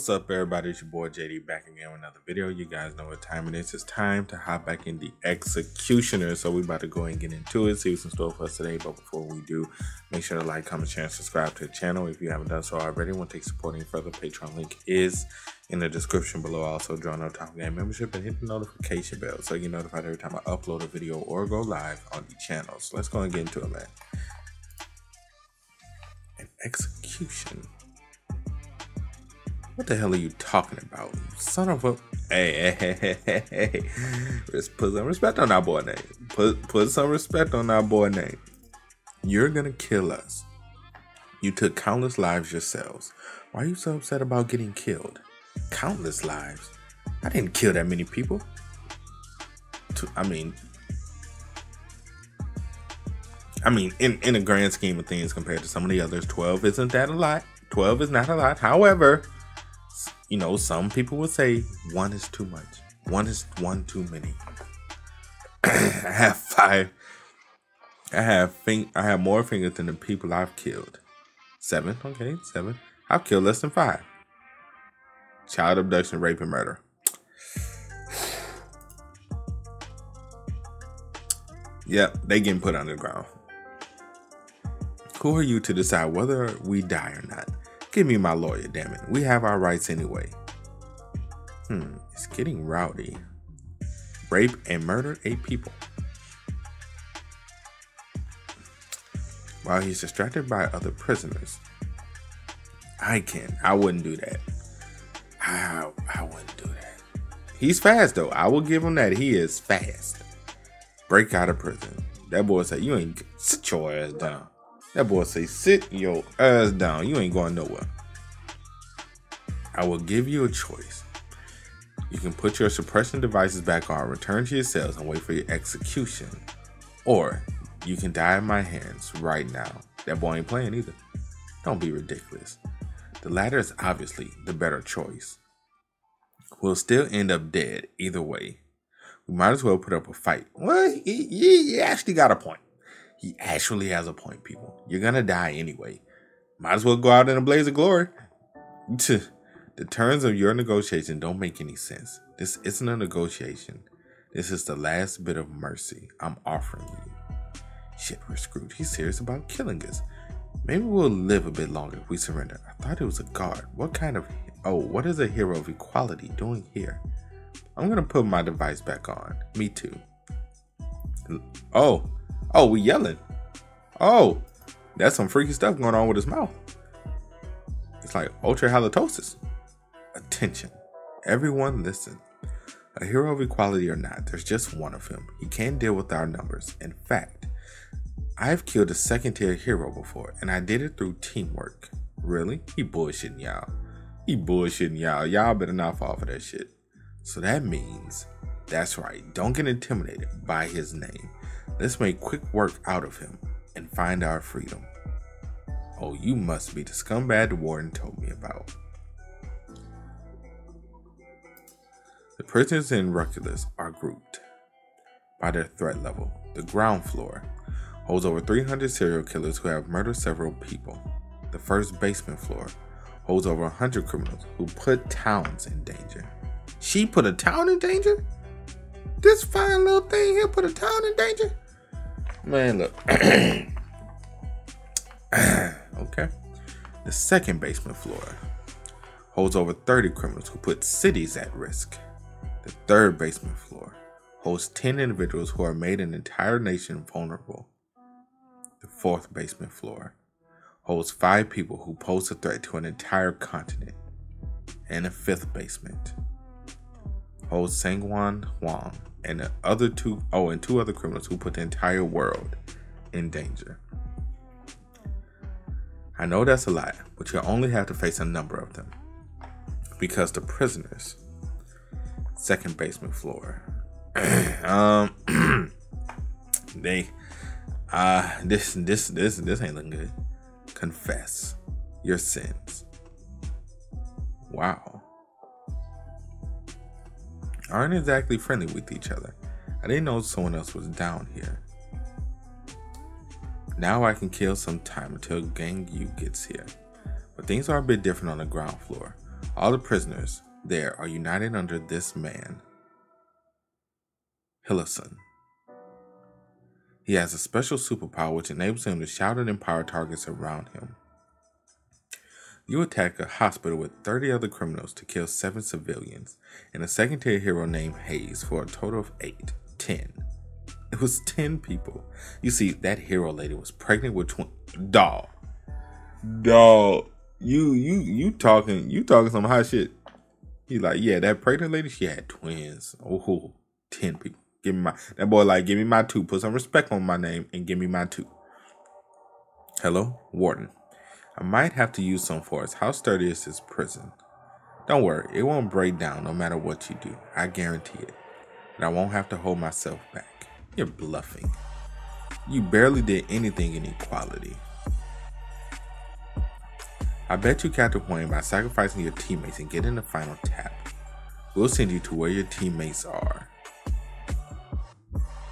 What's up, everybody? It's your boy JD back again with another video. You guys know what time it is. It's time to hop back in the executioner. So we about to go and get into it, see what's in store for us today. But before we do, make sure to like, comment, share, and subscribe to the channel if you haven't done so already. Want to take supporting further? Patreon link is in the description below. Also, join our Top Game membership and hit the notification bell so you're notified every time I upload a video or go live on the channel. So let's go and get into it, man. An execution. What the hell are you talking about? Son of a hey, hey, hey, hey, hey. Put some respect on our boy name. Put put some respect on our boy name. You're gonna kill us. You took countless lives yourselves. Why are you so upset about getting killed? Countless lives. I didn't kill that many people. I mean, I mean, in in a grand scheme of things, compared to some of the others, twelve isn't that a lot. Twelve is not a lot. However, you know, some people would say one is too much. One is one too many. I have five. I have fing- I have more fingers than the people I've killed. Seven, okay, seven. I've killed less than five. Child abduction, rape, and murder. Yep, they getting put underground. Who are you to decide whether we die or not? Give me my lawyer, damn it. We have our rights anyway. Hmm, it's getting rowdy. Rape and murder eight people. While he's distracted by other prisoners. I can. I wouldn't do that. I, I wouldn't do that. He's fast though. I will give him that. He is fast. Break out of prison. That boy said, "You ain't sit your ass down." That boy say, sit your ass down. You ain't going nowhere. I will give you a choice. You can put your suppression devices back on, return to your cells, and wait for your execution. Or you can die in my hands right now. That boy ain't playing either. Don't be ridiculous. The latter is obviously the better choice. We'll still end up dead either way. We might as well put up a fight. Well, he, he actually got a point. He actually has a point, people. You're gonna die anyway. Might as well go out in a blaze of glory. The terms of your negotiation don't make any sense. This isn't a negotiation. This is the last bit of mercy I'm offering you. Shit, we're screwed. He's serious about killing us. Maybe we'll live a bit longer if we surrender. I thought it was a guard. What kind of. Oh, what is a hero of equality doing here? I'm gonna put my device back on. Me too. Oh, Oh, we yelling. Oh, that's some freaky stuff going on with his mouth. It's like ultra halitosis. Attention. Everyone listen. A hero of equality or not, there's just one of him. He can't deal with our numbers. In fact, I've killed a second tier hero before, and I did it through teamwork. Really? He bullshitting y'all. He bullshitting y'all. Y'all better not fall for that shit. So that means, that's right, don't get intimidated by his name. Let's make quick work out of him and find our freedom. Oh, you must be the scumbag the warden told me about. The prisoners in Ruculus are grouped by their threat level. The ground floor holds over 300 serial killers who have murdered several people. The first basement floor holds over 100 criminals who put towns in danger. She put a town in danger? This fine little thing here put a town in danger? Man, look. okay. The second basement floor holds over 30 criminals who put cities at risk. The third basement floor holds 10 individuals who have made an entire nation vulnerable. The fourth basement floor holds five people who pose a threat to an entire continent. And the fifth basement holds Sangwan Huang and the other two oh and two other criminals who put the entire world in danger. I know that's a lot, but you only have to face a number of them. Because the prisoners, second basement floor, um, they, uh, this, this, this, this ain't looking good. Confess your sins. Wow aren't exactly friendly with each other. I didn't know someone else was down here. Now I can kill some time until Gangyu gets here. But things are a bit different on the ground floor. All the prisoners there are united under this man, Hillison. He has a special superpower which enables him to shout and empower targets around him. You attack a hospital with 30 other criminals to kill 7 civilians and a second tier hero named Hayes for a total of 8. 10. It was 10 people. You see, that hero lady was pregnant with twin. Dog. Dog. You, you, you talking, you talking some hot shit. He like, yeah, that pregnant lady, she had twins. Oh, 10 people. Give me my, that boy like, give me my two. Put some respect on my name and give me my two. Hello, Warden. I might have to use some force. How sturdy is this prison? Don't worry, it won't break down no matter what you do. I guarantee it. And I won't have to hold myself back. You're bluffing. You barely did anything in equality. I bet you capture point by sacrificing your teammates and getting the final tap. We'll send you to where your teammates are.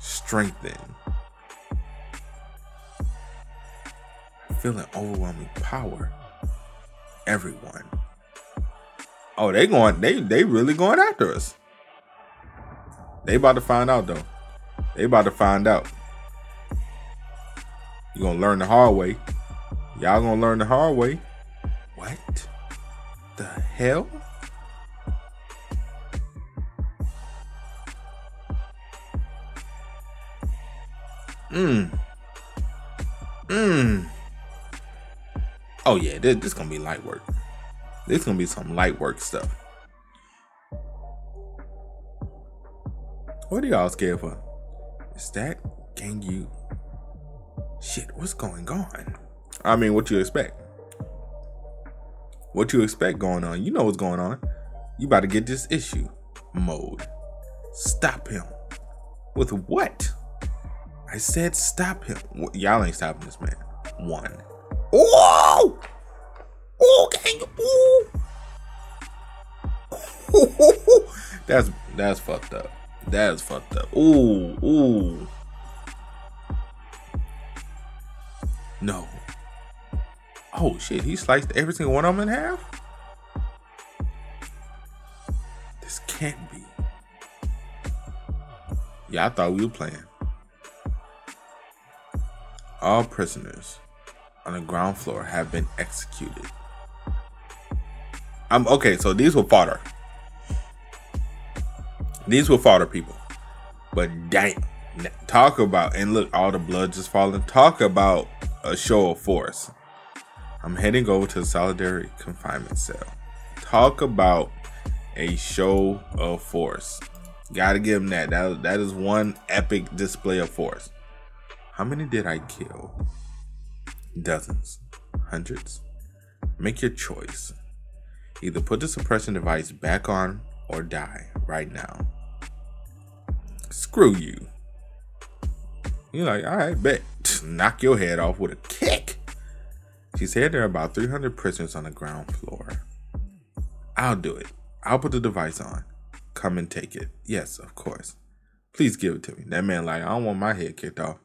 Strengthen. Feeling overwhelming power. Everyone. Oh, they going they they really going after us. They about to find out though. They about to find out. You gonna learn the hard way. Y'all gonna learn the hard way. What the hell? Mmm. Mmm. Oh yeah, this, this gonna be light work. This gonna be some light work stuff. What are y'all scared for? Is that Gangyu? Shit, what's going on? I mean, what you expect? What you expect going on? You know what's going on. You about to get this issue mode. Stop him. With what? I said stop him. Y'all ain't stopping this man. One. Oh, can? Ooh. that's that's fucked up. That's fucked up. Ooh, ooh. No. Oh shit, he sliced every single one of them in half? This can't be. Yeah, I thought we were playing. All prisoners on the ground floor have been executed. I'm okay, so these were fodder. These were fodder people. But dang, talk about and look, all the blood just falling. Talk about a show of force. I'm heading over to the solitary confinement cell. Talk about a show of force. Gotta give him that. That that is one epic display of force. How many did I kill? Dozens, hundreds. Make your choice. Either put the suppression device back on or die right now. Screw you. You're like, all right, bet. Knock your head off with a kick. She said there are about 300 prisoners on the ground floor. I'll do it. I'll put the device on. Come and take it. Yes, of course. Please give it to me. That man like, I don't want my head kicked off.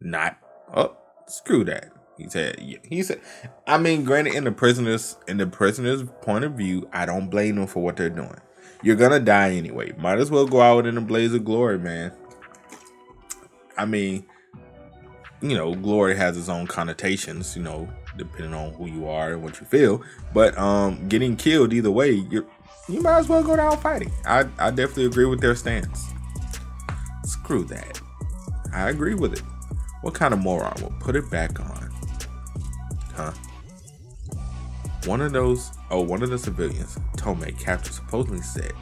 Not. Oh, screw that. He said, he said, I mean, granted, in the prisoners, in the prisoners' point of view, I don't blame them for what they're doing. You're gonna die anyway. Might as well go out in a blaze of glory, man. I mean, you know, glory has its own connotations, you know, depending on who you are and what you feel. But um, getting killed either way, you you might as well go down fighting. I I definitely agree with their stance. Screw that. I agree with it. What kind of moron will put it back on? Huh? One of those, oh, one of the civilians, Tome, captain, supposedly said,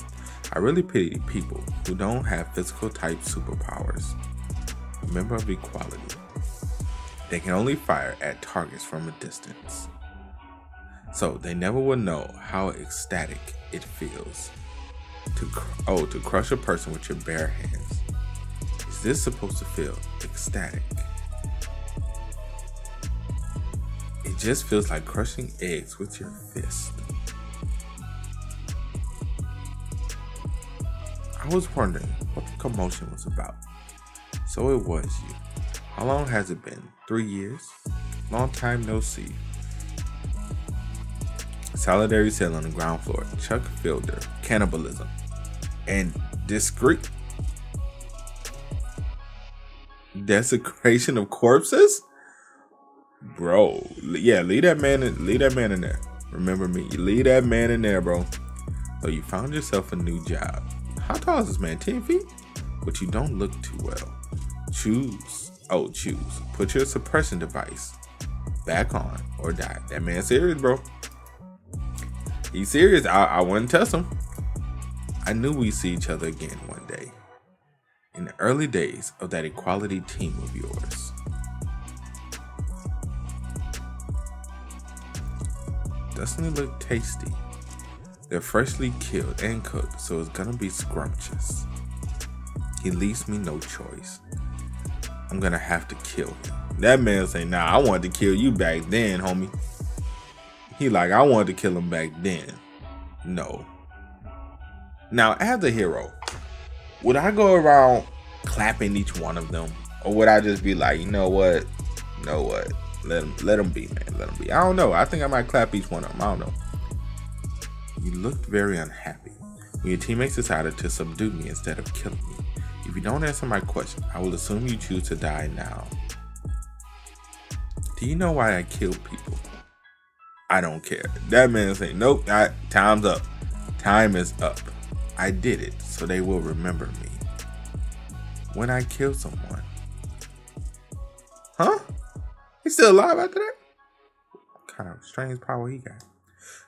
I really pity people who don't have physical type superpowers. Remember of equality. They can only fire at targets from a distance. So they never will know how ecstatic it feels to oh to crush a person with your bare hands. Is this supposed to feel ecstatic? It just feels like crushing eggs with your fist. I was wondering what the commotion was about. So it was you. How long has it been? Three years? Long time no see. Solitary cell on the ground floor. Chuck Fielder. Cannibalism. And discreet desecration of corpses? Bro, yeah, leave that man in, leave that man in there. Remember me. You leave that man in there, bro. So you found yourself a new job. How tall is this man? 10 feet? But you don't look too well. Choose. Oh, choose. Put your suppression device back on or die. That man serious, bro. He's serious. I, I wouldn't test him. I knew we'd see each other again one day. In the early days of that equality team of yours. Doesn't look tasty? They're freshly killed and cooked, so it's gonna be scrumptious. He leaves me no choice. I'm gonna have to kill him. That man say, nah, I wanted to kill you back then, homie. He like, I wanted to kill him back then. No. Now, as a hero, would I go around clapping each one of them? Or would I just be like, you know what? You know what? Let them, let them be, man. Let them be. I don't know. I think I might clap each one of them. I don't know. You looked very unhappy when your teammates decided to subdue me instead of killing me. If you don't answer my question, I will assume you choose to die now. Do you know why I kill people? I don't care. That man saying, nope, I, time's up. Time is up. I did it, so they will remember me. When I kill someone. Huh? He's still alive after that? What kind of strange power he got?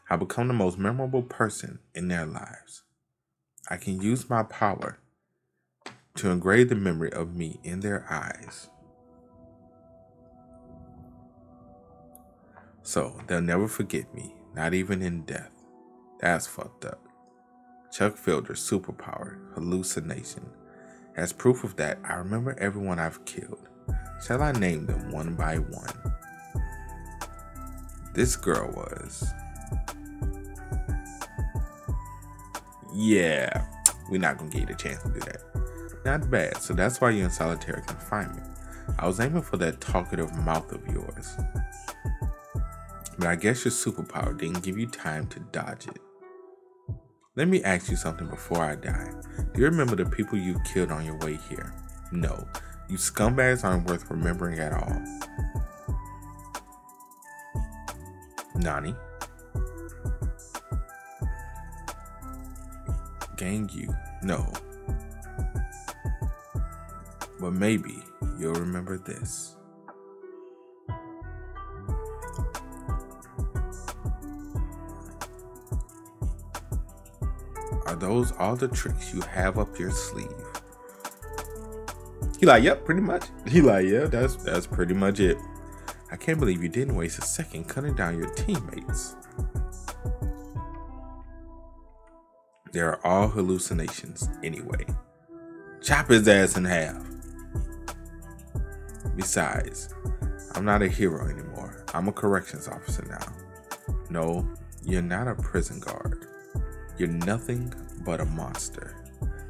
I become the most memorable person in their lives. I can use my power to engrave the memory of me in their eyes. So they'll never forget me, not even in death. That's fucked up. Chuck Fielder's superpower, hallucination. As proof of that, I remember everyone I've killed. Shall I name them one by one? This girl was. Yeah, we're not gonna give you the chance to do that. Not bad, so that's why you're in solitary confinement. I was aiming for that talkative mouth of yours. But I guess your superpower didn't give you time to dodge it. Let me ask you something before I die. Do you remember the people you killed on your way here? No. You scumbags aren't worth remembering at all. Nani? Gangyu? No. But maybe you'll remember this. Are those all the tricks you have up your sleeve? He like, yep, pretty much. He like, yeah, that's that's pretty much it. I can't believe you didn't waste a second cutting down your teammates. They are all hallucinations anyway. Chop his ass in half. Besides, I'm not a hero anymore. I'm a corrections officer now. No, you're not a prison guard. You're nothing but a monster.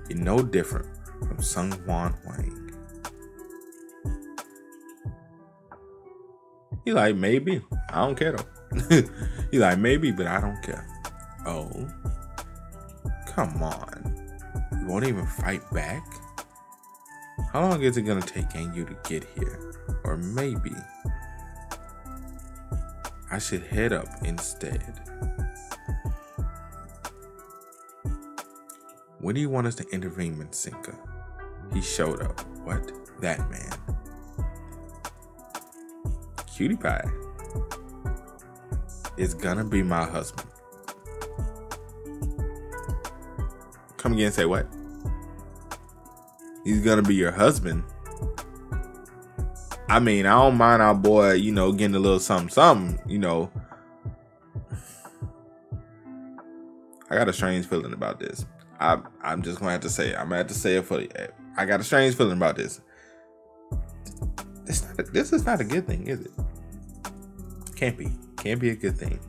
You're no different from Sung Hwan Wang. He like, maybe. I don't care though. he like, maybe, but I don't care. Oh. Come on. You won't even fight back? How long is it gonna take you to get here? Or maybe I should head up instead. When do you want us to intervene, Minsinka? He showed up. What? That man. Cutie Pie is gonna be my husband. Come again and say what? He's gonna be your husband. I mean, I don't mind our boy, you know, getting a little something, something, you know. I got a strange feeling about this. I I'm just gonna have to say it. I'm gonna have to say it for. I got a strange feeling about this. This this is not a good thing, is it? Can't be. Can't be a good thing.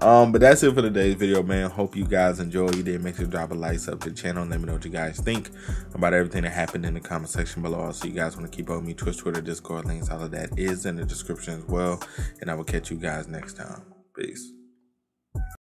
Um, but that's it for today's video, man. Hope you guys enjoy. You did make sure to drop a like, sub to the channel, and let me know what you guys think about everything that happened in the comment section below. Also, you guys want to keep up with me, Twitch, Twitter, Discord, links, all of that is in the description as well. And I will catch you guys next time. Peace.